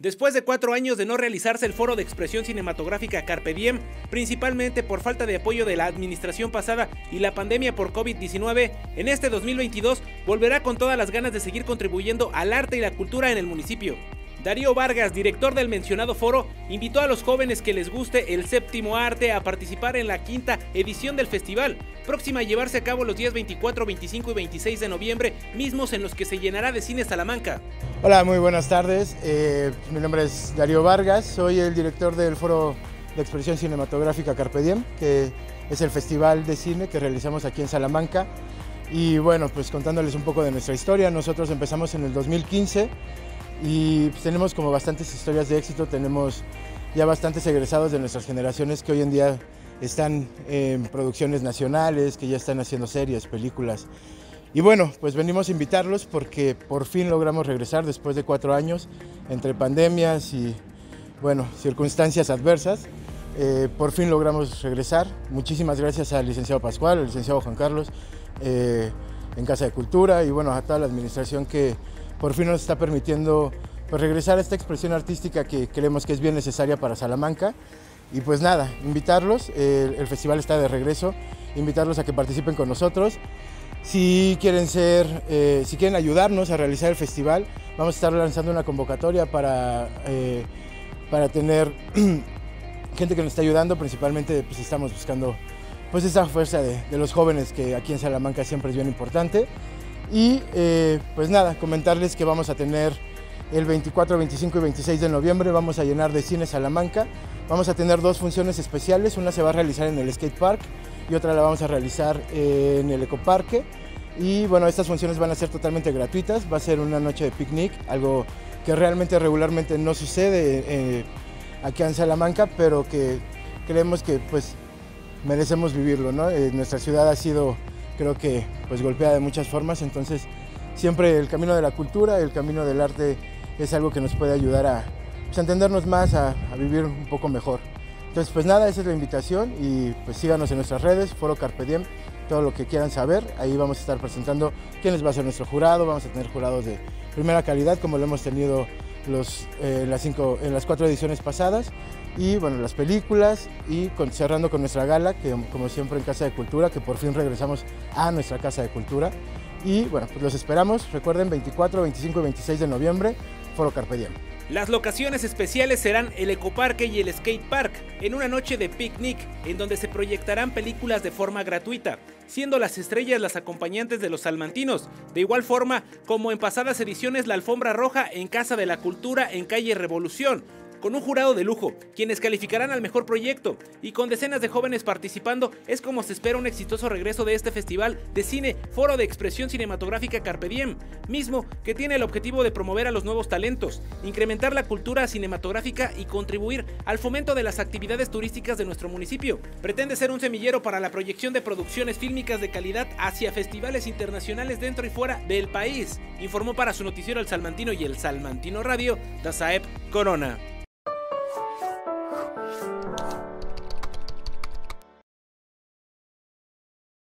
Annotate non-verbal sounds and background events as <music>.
Después de cuatro años de no realizarse el foro de expresión cinematográfica Carpe Diem, principalmente por falta de apoyo de la administración pasada y la pandemia por COVID-19, en este 2022 volverá con todas las ganas de seguir contribuyendo al arte y la cultura en el municipio. Darío Vargas, director del mencionado foro, invitó a los jóvenes que les guste el séptimo arte a participar en la quinta edición del festival, próxima a llevarse a cabo los días 24, 25 y 26 de noviembre, mismos en los que se llenará de cine Salamanca. Hola, muy buenas tardes. Eh, mi nombre es Darío Vargas, soy el director del foro de expresión cinematográfica Carpe Diem, que es el festival de cine que realizamos aquí en Salamanca. Y bueno, pues contándoles un poco de nuestra historia, nosotros empezamos en el 2015 y pues, tenemos como bastantes historias de éxito, tenemos ya bastantes egresados de nuestras generaciones que hoy en día están en producciones nacionales, que ya están haciendo series, películas. Y bueno, pues venimos a invitarlos porque por fin logramos regresar después de cuatro años entre pandemias y bueno, circunstancias adversas. Eh, por fin logramos regresar. Muchísimas gracias al licenciado Pascual, al licenciado Juan Carlos, eh, en Casa de Cultura y bueno, a toda la administración que por fin nos está permitiendo pues, regresar a esta expresión artística que creemos que es bien necesaria para Salamanca. Y pues nada, invitarlos, el, festival está de regreso, invitarlos a que participen con nosotros. Si quieren ser, eh, si quieren ayudarnos a realizar el festival, vamos a estar lanzando una convocatoria para, eh, para tener <clears throat> gente que nos está ayudando, principalmente pues estamos buscando pues esa fuerza de, de los jóvenes que aquí en Salamanca siempre es bien importante. Y eh, pues nada, comentarles que vamos a tener el 24, 25 y 26 de noviembre, vamos a llenar de cine Salamanca. Vamos a tener dos funciones especiales, una se va a realizar en el skate park y otra la vamos a realizar en el ecoparque. Y bueno, estas funciones van a ser totalmente gratuitas, va a ser una noche de picnic, algo que realmente regularmente no sucede eh, aquí en Salamanca, pero que creemos que pues merecemos vivirlo, ¿no? Eh, nuestra ciudad ha sido creo que pues golpea de muchas formas, entonces siempre el camino de la cultura, el camino del arte es algo que nos puede ayudar a pues, entendernos más, a, vivir un poco mejor. Entonces pues nada, esa es la invitación y pues síganos en nuestras redes, Foro Carpe Diem, todo lo que quieran saber, ahí vamos a estar presentando quiénes va a ser nuestro jurado, vamos a tener jurados de primera calidad como lo hemos tenido los, eh, las cinco, en las cuatro ediciones pasadas y bueno, las películas y cerrando con nuestra gala, que como siempre en Casa de Cultura, que por fin regresamos a nuestra Casa de Cultura. Y bueno, pues los esperamos, recuerden 24, 25 y 26 de noviembre, Foro Carpe Diem. Las locaciones especiales serán el Ecoparque y el Skate Park, en una noche de picnic, en donde se proyectarán películas de forma gratuita, siendo las estrellas las acompañantes de los salmantinos, de igual forma como en pasadas ediciones la alfombra roja en Casa de la Cultura en calle Revolución, con un jurado de lujo, quienes calificarán al mejor proyecto, y con decenas de jóvenes participando, es como se espera un exitoso regreso de este festival de cine Foro de Expresión Cinematográfica Carpe Diem, mismo que tiene el objetivo de promover a los nuevos talentos, incrementar la cultura cinematográfica y contribuir al fomento de las actividades turísticas de nuestro municipio. Pretende ser un semillero para la proyección de producciones fílmicas de calidad hacia festivales internacionales dentro y fuera del país, informó para su noticiero El Salmantino y El Salmantino Radio, Dazaep Corona.